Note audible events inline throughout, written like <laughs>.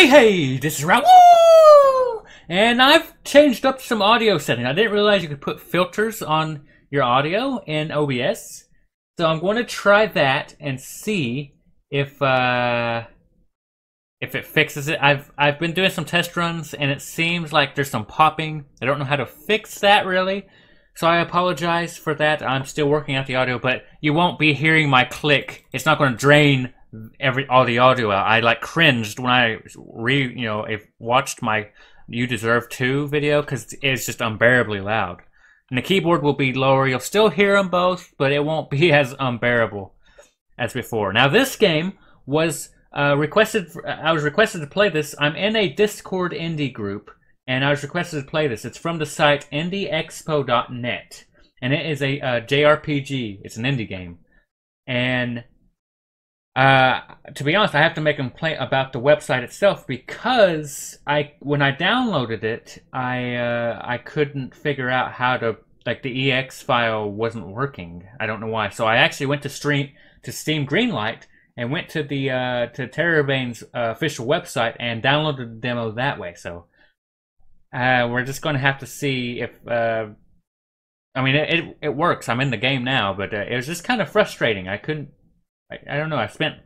Hey, hey, this is Raul! And I've changed up some audio settings. I didn't realize you could put filters on your audio in OBS. So I'm going to try that and see if uh, if it fixes it. I've I've been doing some test runs and it seems like there's some popping. I don't know how to fix that really. So I apologize for that. I'm still working out the audio, but you won't be hearing my click. It's not going to drain every all the audio. I like cringed when I re you know if watched my "You Deserve To" video because it's just unbearably loud. And the keyboard will be lower. You'll still hear them both, but it won't be <laughs> as unbearable as before. Now this game was uh, requested. For, I was requested to play this. I'm in a Discord indie group, and I was requested to play this. It's from the site indiexpo.net, and it is a, a uh, JRPG. It's an indie game, and uh, to be honest, I have to make a complaint about the website itself because I, when I downloaded it, I uh, I couldn't figure out how to like the ex file wasn't working. I don't know why. So I actually went to stream to Steam Greenlight and went to the uh, to Terrorbane's uh, official website and downloaded the demo that way. So uh, we're just going to have to see if. Uh, I mean, it, it, it works. I'm in the game now, but it was just kind of frustrating. I couldn't I, I don't know. I spent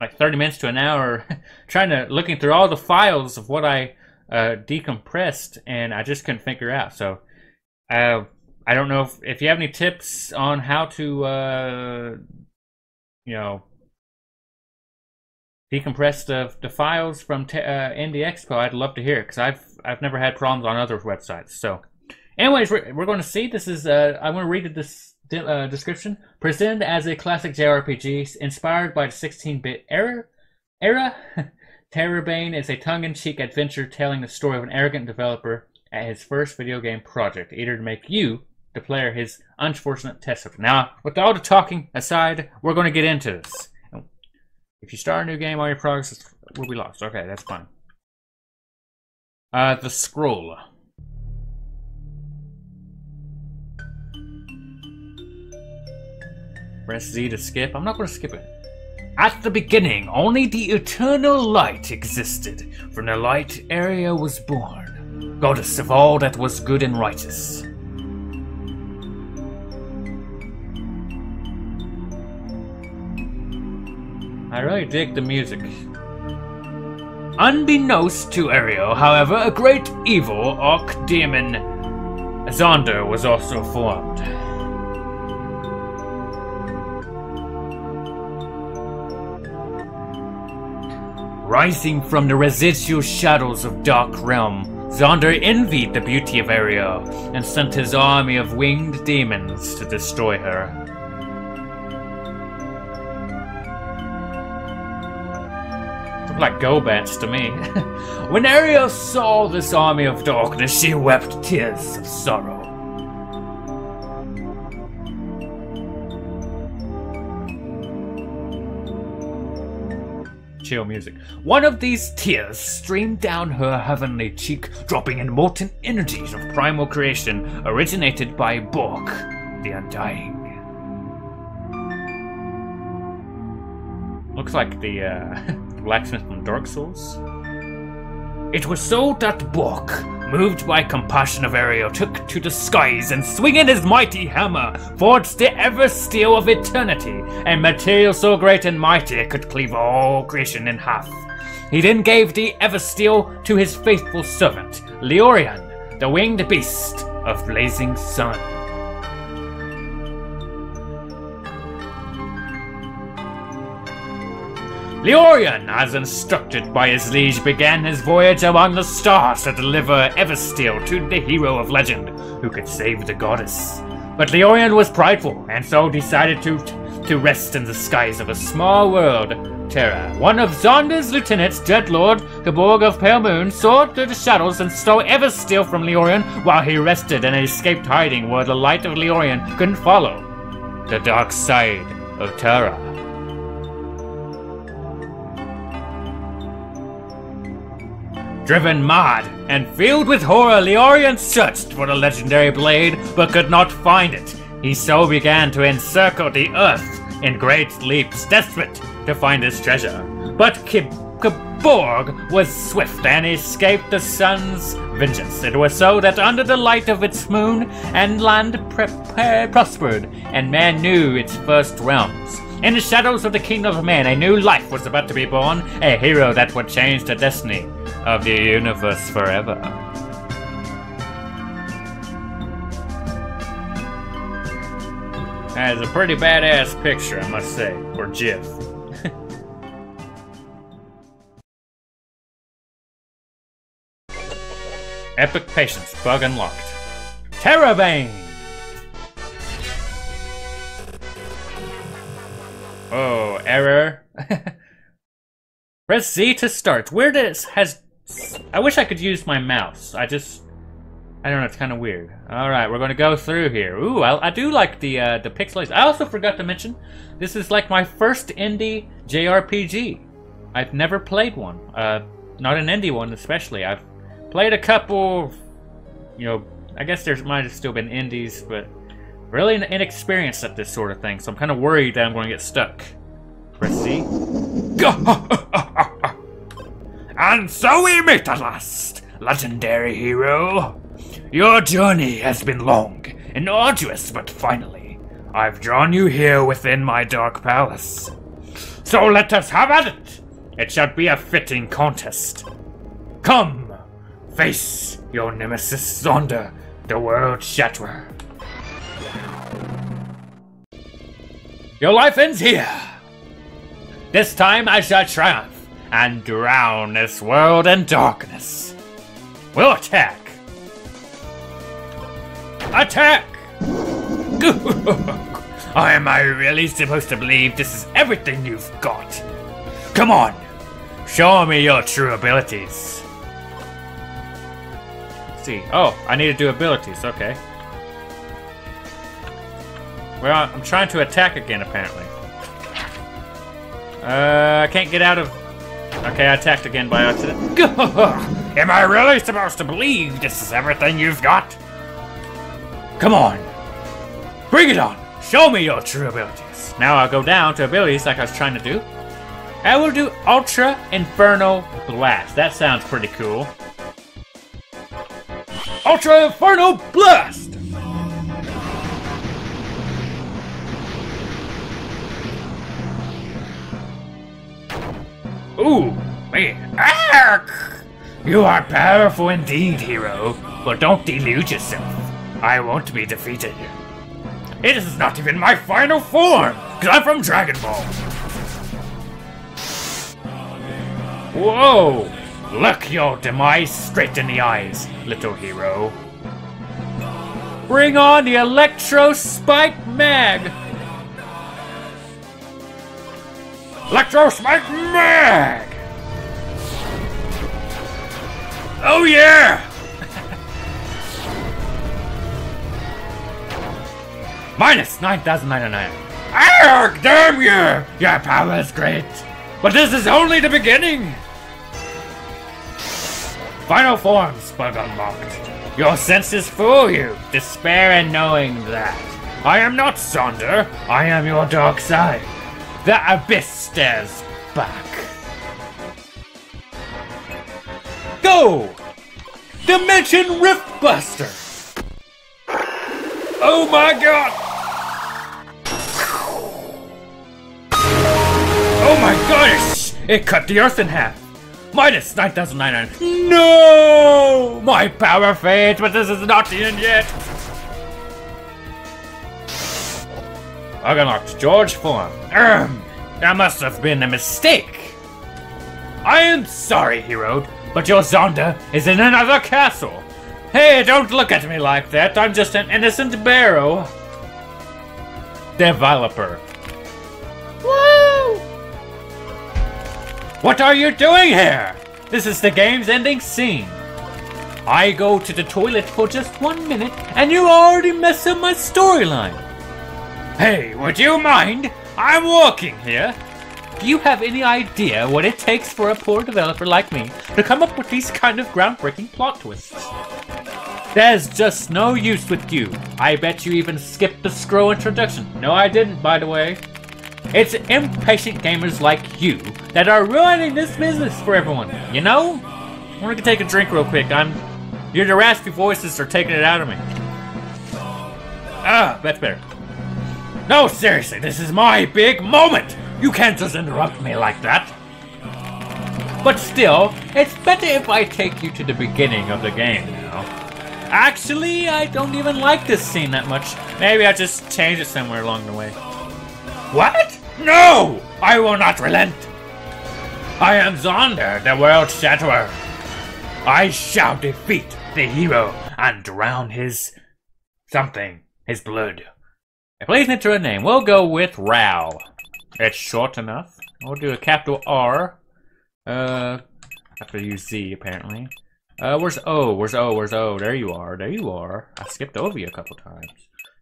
like 30 minutes to an hour <laughs> trying to looking through all the files of what I uh, decompressed, and I just couldn't figure out. So, uh, I don't know if, if you have any tips on how to, uh, you know, decompress the, the files from te- uh, Indie Expo. I'd love to hear it because I've I've never had problems on other websites. So, anyways, we're, we're going to see. This is uh, I'm going to read this uh, description. Presented as a classic JRPG inspired by the 16-bit era, era <laughs> Terrorbane is a tongue-in-cheek adventure telling the story of an arrogant developer at his first video game project, eager to make you, the player, his unfortunate test subject. Now, with all the talking aside, we're going to get into this. If you start a new game, all your progress will be lost. Okay, that's fine. Uh, the scroll. Press Z to skip. I'm not going to skip it. At the beginning, only the eternal light existed. From the light, Aria was born, goddess of all that was good and righteous. I really dig the music. Unbeknownst to Aria, however, a great evil arch demon, Xander, was also formed. Rising from the residual shadows of Dark Realm, Xander envied the beauty of Aria and sent his army of winged demons to destroy her. like go bats to me. <laughs> when Aria saw this army of darkness, she wept tears of sorrow. Chill music. One of these tears streamed down her heavenly cheek, dropping in molten energies of primal creation originated by Bork, the Undying. Looks like the uh, <laughs> blacksmith from Dark Souls. It was so that Bork, moved by compassion of Ariel, took to the skies and swinging his mighty hammer, forged the ever steel of eternity, a material so great and mighty it could cleave all creation in half. He then gave the ever steel to his faithful servant, Leorian, the winged beast of blazing sun. Leorian, as instructed by his liege, began his voyage among the stars to deliver Eversteel to the hero of legend who could save the goddess. But Leorian was prideful, and so decided to to rest in the skies of a small world, Terra. One of Xander's lieutenants, Dreadlord Gaborg of Pale Moon, soared through the shadows and stole Eversteel from Leorian while he rested and escaped hiding where the light of Leorian couldn't follow. The dark side of Terra. Driven mad and filled with horror, Leorian searched for the legendary blade, but could not find it. He so began to encircle the earth in great leaps, desperate to find his treasure. But Kib Borg was swift and escaped the sun's vengeance. It was so that under the light of its moon and land prospered, and man knew its first realms. In the shadows of the kingdom of man, a new life was about to be born, a hero that would change the destiny of the universe forever. That is a pretty badass picture, I must say, for GIF. <laughs> Epic Patience, bug unlocked. Terrorbane! Oh, error. <laughs> Press Z to start. Where does has... I wish I could use my mouse. I just... I don't know, it's kind of weird. Alright, we're going to go through here. Ooh, I, I do like the uh, the pixelates. I also forgot to mention, this is like my first indie JRPG. I've never played one. Uh, not an indie one, especially. I've played a couple, you know, I guess there might have still been indies, but really inexperienced at this sort of thing, so I'm kind of worried that I'm going to get stuck. Press C. and so we meet at last, legendary hero. Your journey has been long and arduous, but finally, I've drawn you here within my dark palace. So let us have at it! It shall be a fitting contest. Come, face your nemesis Zonda, the World Shatterer. Your life ends here! This time I shall triumph and drown this world in darkness. We'll attack Attack! <laughs> Am I really supposed to believe this is everything you've got? Come on, show me your true abilities. Let's see. Oh, I need to do abilities, okay. Well, I'm trying to attack again, apparently. Uh, I can't get out of... Okay, I attacked again by accident. <laughs> Am I really supposed to believe this is everything you've got? Come on! Bring it on! Show me your true abilities! Now I'll go down to abilities like I was trying to do. I will do Ultra Inferno Blast. That sounds pretty cool. Ultra Inferno Blast! Ooh, man. Ark! You are powerful indeed, hero, but don't delude yourself. I won't be defeated. It is not even my final form, because I'm from Dragon Ball. Whoa! Look your demise straight in the eyes, little hero. Bring on the Electro Spike Mag! Electro Spike Mag! Oh yeah! <laughs> Minus 9,999. Arg, damn you! Your power is great. But this is only the beginning. Final form, bug unlocked. Your senses fool you, despair in knowing that. I am not Sonder, I am your dark side. The abyss stares back. Go! Dimension Rift Buster! Oh my god! Oh my gosh! It cut the earth in half! Minus 9,900. No! My power fades, but this is not the end yet! Argonaut George form. Um, that must have been a mistake. I am sorry, hero, but your Zonda is in another castle. Hey, don't look at me like that. I'm just an innocent barrow. Developer. What are you doing here? This is the game's ending scene. I go to the toilet for just one minute and you already mess up my storyline. Hey, would you mind? I'm walking here. Do you have any idea what it takes for a poor developer like me to come up with these kind of groundbreaking plot twists? There's just no use with you. I bet you even skipped the scroll introduction. No, I didn't, by the way. It's impatient gamers like you that are ruining this business for everyone, you know? I want to take a drink real quick. I'm. Your raspy voices are taking it out of me. Ah, that's better. No, seriously, this is my big moment! You can't just interrupt me like that! But still, it's better if I take you to the beginning of the game now. Actually, I don't even like this scene that much. Maybe I'll just change it somewhere along the way. What? No! I will not relent! I am Zonder, the World Shatterer. I shall defeat the hero and drown his something, his blood. Please enter a name. We'll go with Rao. It's short enough. We'll do a capital R. Uh, to use Z apparently. Uh, where's O? Where's O? Where's O? There you are. There you are. I skipped over you a couple times.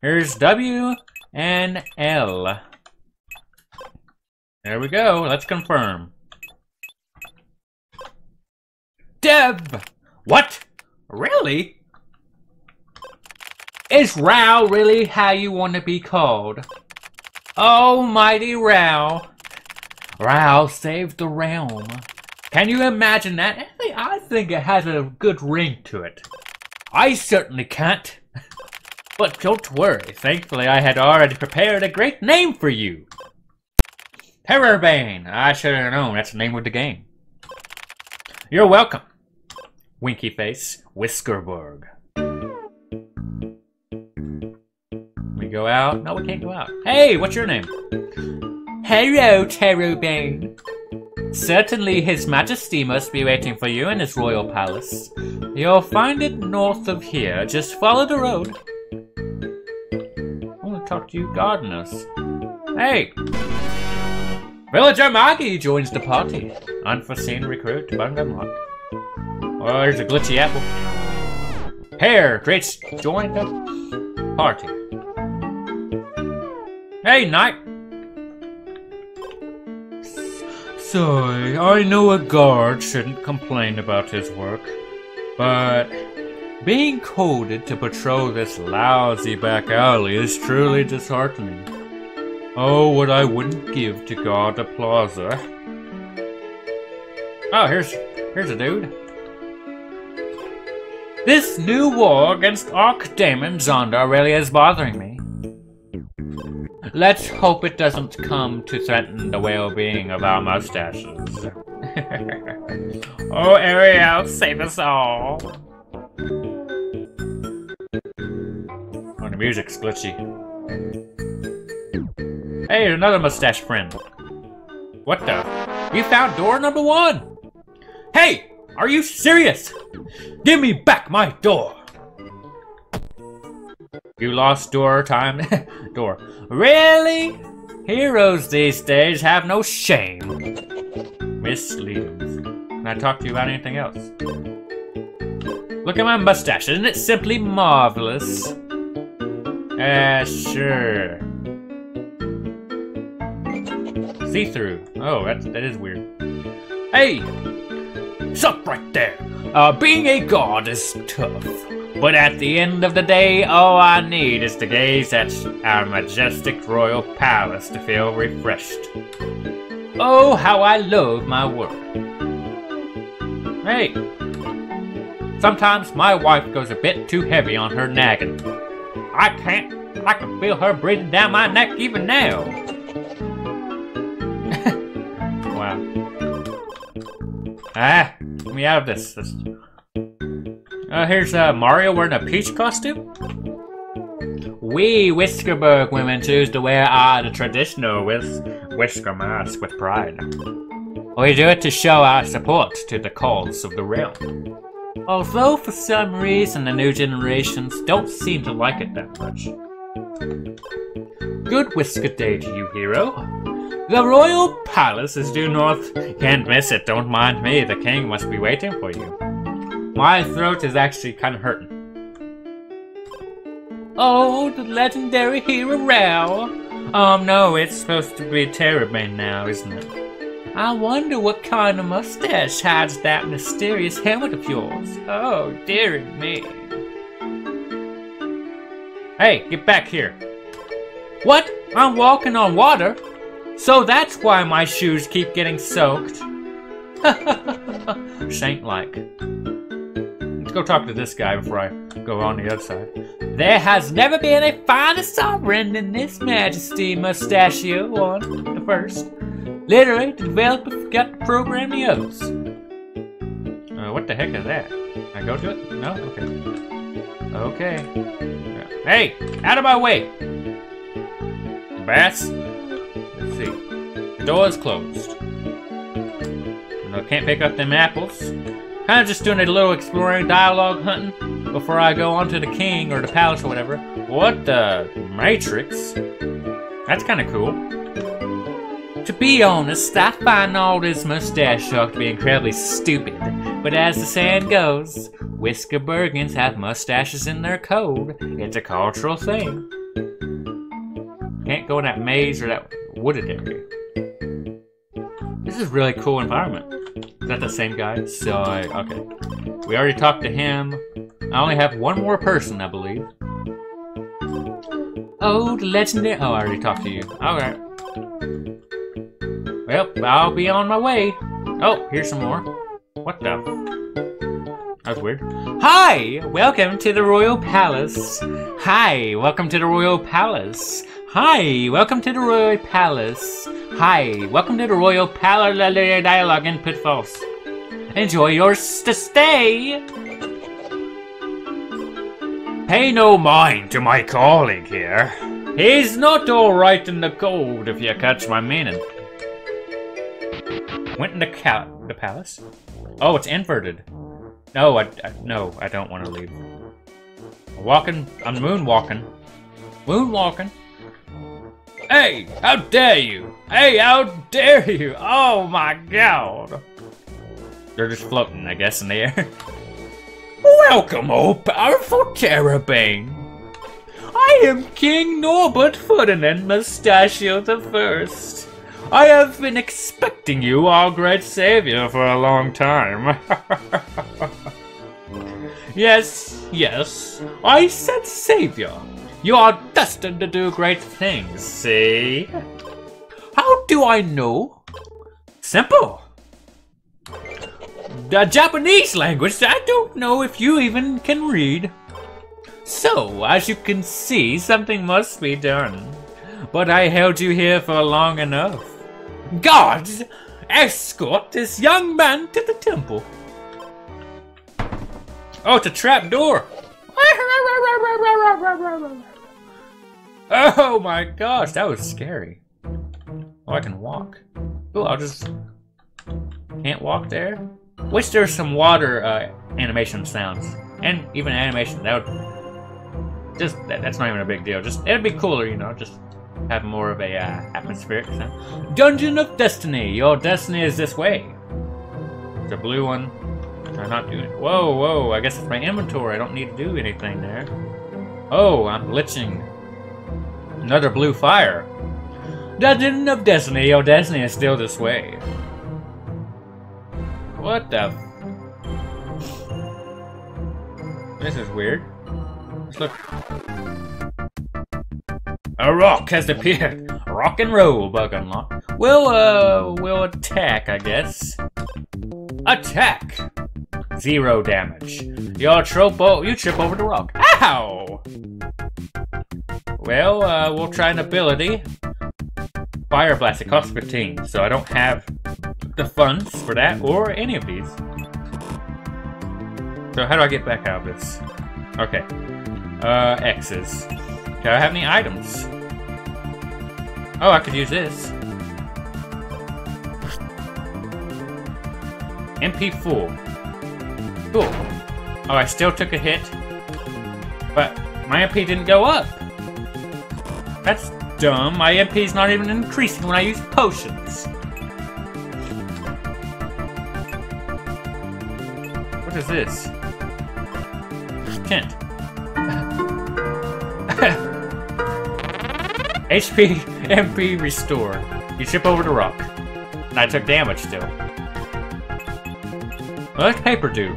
Here's W and L. There we go. Let's confirm. Dev! What? Really? Is Rao really how you want to be called? Oh, Almighty Rao. Rao saved the realm. Can you imagine that? I think it has a good ring to it. I certainly can't. <laughs> But don't worry, thankfully I had already prepared a great name for you. Terrorbane! I should have known, that's the name of the game. You're welcome. Winky Face, Whiskerburg. Go out? No, we can't go out. Hey, what's your name? Hello, Terrorbane. Certainly His Majesty must be waiting for you in his royal palace. You'll find it north of here. Just follow the road. I want to talk to you gardeners. Hey! Villager Maggie joins the party. Unforeseen recruit, Bungamlock. Oh, there's a glitchy apple. Hair, great, join the party. Hey, Knight. Sorry, I know a guard shouldn't complain about his work, but being coded to patrol this lousy back alley is truly disheartening. Oh, what I wouldn't give to guard the plaza. Oh, here's here's a dude. This new war against Archdemon Zonda really is bothering me. Let's hope it doesn't come to threaten the well-being of our mustaches. <laughs> oh, Ariel, save us all! Oh, the music's glitchy. Hey, another mustache friend. What the? You found door number one! Hey! Are you serious? Give me back my door! You lost door time. <laughs> door. Really? Heroes these days have no shame. Misleadings. Can I talk to you about anything else? Look at my mustache. Isn't it simply marvelous? Uh, sure. See-through. Oh, that's, that is weird. Hey! Stop right there! Uh, being a god is tough. But at the end of the day, all I need is to gaze at our majestic royal palace to feel refreshed. Oh, how I love my work. Hey, sometimes my wife goes a bit too heavy on her nagging. I can't, I can feel her breathing down my neck even now. <laughs> wow. Ah, get me out of this. this uh, here's uh, Mario wearing a Peach costume. We Whiskerburg women choose to wear uh, the traditional whis whisker mask with pride. We do it to show our support to the cause of the realm. Although for some reason the new generations don't seem to like it that much. Good whisker day to you, hero. The royal palace is due north. Can't miss it, don't mind me. The king must be waiting for you. My throat is actually kind of hurting. Oh, the legendary hero Rao. Um, no, it's supposed to be Terrorbane now, isn't it? I wonder what kind of mustache hides that mysterious helmet of yours. Oh, dearie me. Hey, get back here. What? I'm walking on water? So that's why my shoes keep getting soaked. <laughs> Saint-like. Go talk to this guy before I go on the other side. There has never been a finer sovereign than this majesty mustachio one, the first. Literally, the developer forgot to program the others. Uh, what the heck is that? Can I go to it? No? Okay. Okay. Hey! Out of my way! Bats? Let's see. The door is closed. I can't pick up them apples. Kind of just doing a little exploring, dialogue hunting before I go on to the king or the palace or whatever. What the Matrix? That's kind of cool. To be honest, I find all this mustache talk to be incredibly stupid. But as the saying goes, Whiskerburgians have mustaches in their code. It's a cultural thing. Can't go in that maze or that wooded area. This is really cool environment. Is that the same guy? So, I, okay. We already talked to him. I only have one more person, I believe. The legendary. Oh, I already talked to you. Alright. Well, I'll be on my way. Oh, here's some more. What the? That's weird. Hi! Welcome to the Royal Palace. Hi! Welcome to the Royal Palace. Hi! Welcome to the Royal Palace. Hi! Welcome to the Royal Palace Dialogue in Pitfalls. Enjoy your st stay! Pay no mind to my colleague here. He's not alright in the cold, if you catch my meaning. Went in the, ca the palace? Oh, it's inverted. No, I, I no, I don't want to leave. I'm walking, I'm moonwalking. Moonwalking. Hey, how dare you? Hey, how dare you? Oh my god. They're just floating, I guess, in the air. <laughs> Welcome, oh powerful Terrorbane. I am King Norbert Ferdinand Mustachio the First. I have been expecting you, our great savior, for a long time. <laughs> yes, yes, I said savior. You are destined to do great things, see? How do I know? Simple. The Japanese language, I don't know if you even can read. So, as you can see, something must be done. But I held you here for long enough. Guards, escort this young man to the temple. Oh, it's a trap door. <laughs> Oh my gosh, that was scary. Oh, I can walk. Oh, I'll just... Can't walk there? Wish there was some water uh, animation sounds. And even animation, that would... Just, that, that's not even a big deal. Just, it'd be cooler, you know, just have more of a uh, atmospheric sound. Dungeon of Destiny, your destiny is this way. The blue one. I'm not doing it. Whoa, whoa, I guess it's my inventory. I don't need to do anything there. Oh, I'm glitching. Another blue fire. Dungeon of Destiny, your destiny is still this way. What the? This is weird. Let's look. A rock has appeared. <laughs> Rock and roll, bug unlock. We'll, uh, we'll attack, I guess. Attack! Zero damage. Your tropo, you trip over the rock. Ow! Well, uh, we'll try an ability. Fire Blast, it costs 15, so I don't have the funds for that or any of these. So how do I get back out of this? Okay. Uh, X's. Do I have any items? Oh, I could use this. MP4. Cool. Oh, I still took a hit. But my MP didn't go up. That's dumb. My MP is not even increasing when I use potions. What is this? Tent. <laughs> HP, MP, restore. You trip over the rock. And I took damage still. What paper do?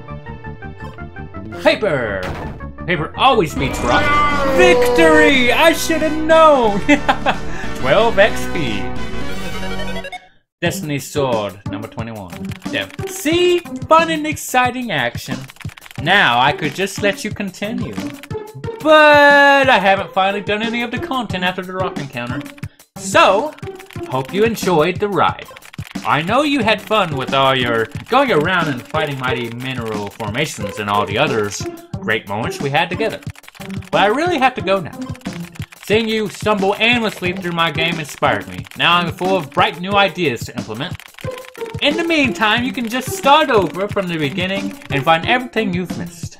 Paper! Paper always beats rock. Victory! I should have known! <laughs> 12 XP. Destiny Sword, number 21. Yeah. See? Fun and exciting action. Now, I could just let you continue. But I haven't finally done any of the content after the rock encounter. So, hope you enjoyed the ride. I know you had fun with all your going around and fighting mighty mineral formations and all the others great moments we had together. But I really have to go now. Seeing you stumble aimlessly through my game inspired me. Now I'm full of bright new ideas to implement. In the meantime, you can just start over from the beginning and find everything you've missed.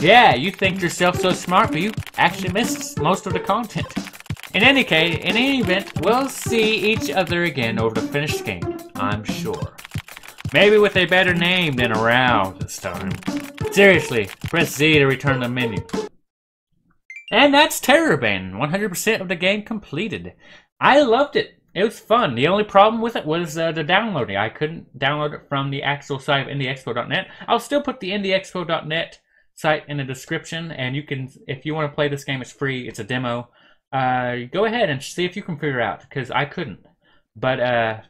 Yeah, you think yourself so smart, but you actually missed most of the content. In any case, in any event, we'll see each other again over the finished game, I'm sure. Maybe with a better name than around this time. Seriously, press Z to return to the menu. And that's Terrorbane, 100% of the game completed. I loved it. It was fun. The only problem with it was uh, the downloading. I couldn't download it from the actual site of Indiexpo.net. I'll still put the Indiexpo.net site in the description, and you can, if you want to play this game, it's free. It's a demo uh, go ahead and see if you can figure out because I couldn't. But uh,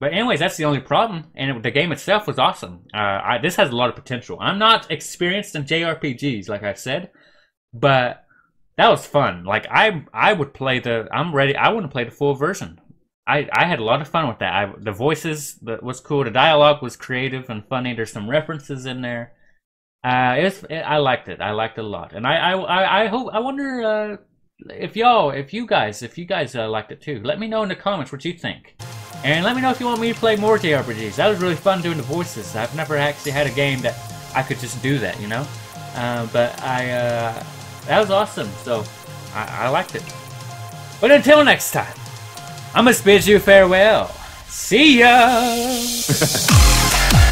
but anyways, that's the only problem. And it, the game itself was awesome. Uh, I, this has a lot of potential. I'm not experienced in JRPGs, like I said, but that was fun. Like I I would play the. I'm ready. I want to play the full version. I, I had a lot of fun with that. I, the voices that was cool. The dialogue was creative and funny. There's some references in there. Uh, it's it, I liked it. I liked it a lot. And I I, I, hope I wonder uh, if y'all, if you guys, if you guys uh, liked it too, let me know in the comments what you think. And let me know if you want me to play more JRPGs. That was really fun doing the voices. I've never actually had a game that I could just do that, you know? Uh, but I, uh, that was awesome. So, I, I liked it. But until next time, I must bid you farewell. See ya! <laughs>